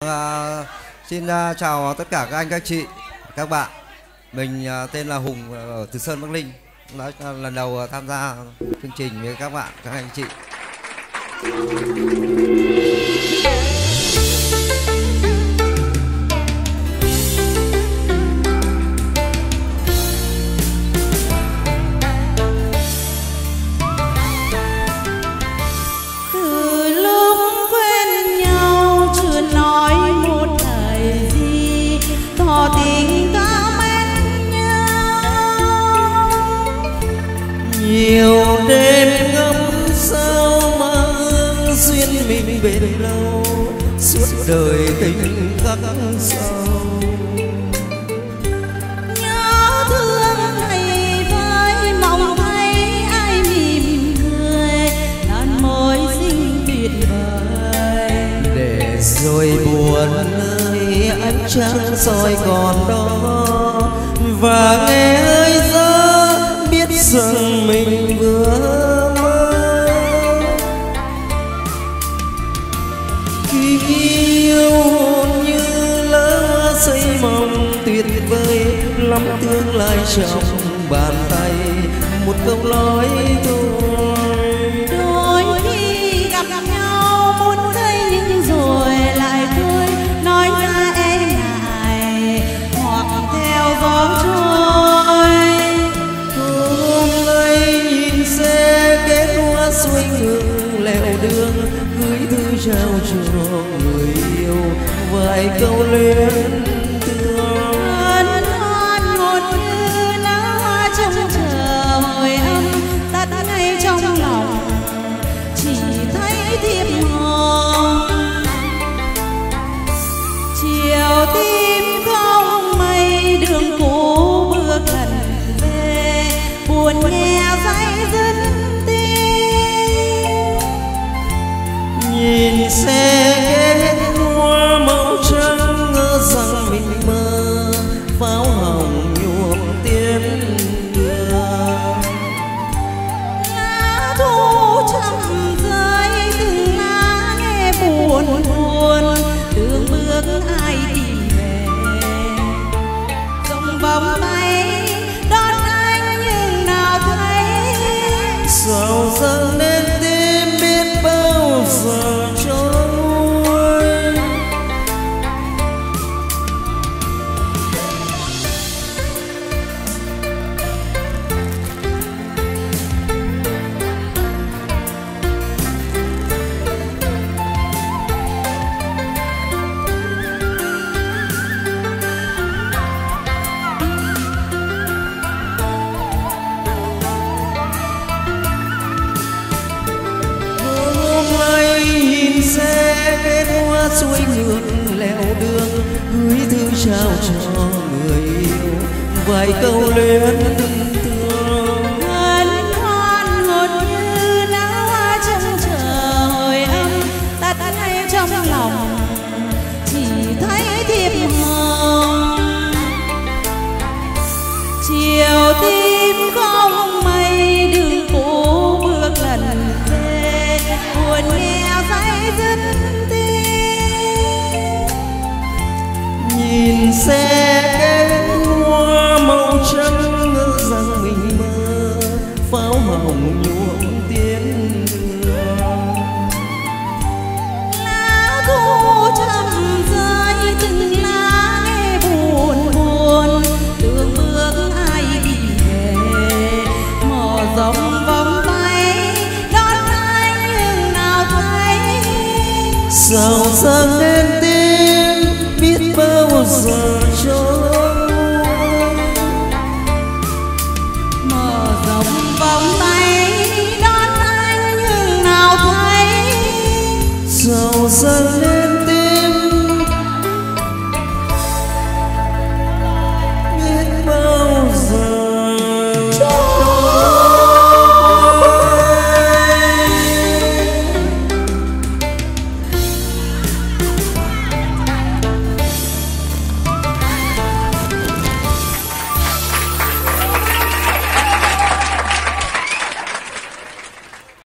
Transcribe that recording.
Vâng, à, xin uh, chào tất cả các anh các chị các bạn. Mình uh, tên là Hùng ở Từ Sơn Bắc Ninh. Đã uh, lần đầu uh, tham gia chương trình với các bạn các anh chị. Đêm ngắm sao mà hương duyên mình bền lâu suốt đời tình khắc sâu. Nhớ thương thầy với mong thấy ai mỉm cười đàn môi xinh tuyệt vời. Để rồi buồn nơi ánh trăng soi còn đó và nghe yêu như lá xây mong tuyệt vời, lắm tương lai trong bàn tay. Một câu nói thôi trao cho người yêu. Vài câu luyến xe bên hoa xuôi ngược leo đường, gửi thư trao cho người yêu. Vài câu luyến từ nhìn xe cánh hoa màu trắng ngỡ rằng mình mơ pháo hồng nhuộm tiếng đường. Lá thu chậm rơi từng lá buồn buồn đường bước ai đi về. Mở rộng vòng tay đón anh nào thấy. Sao dâng đến đón anh nhưng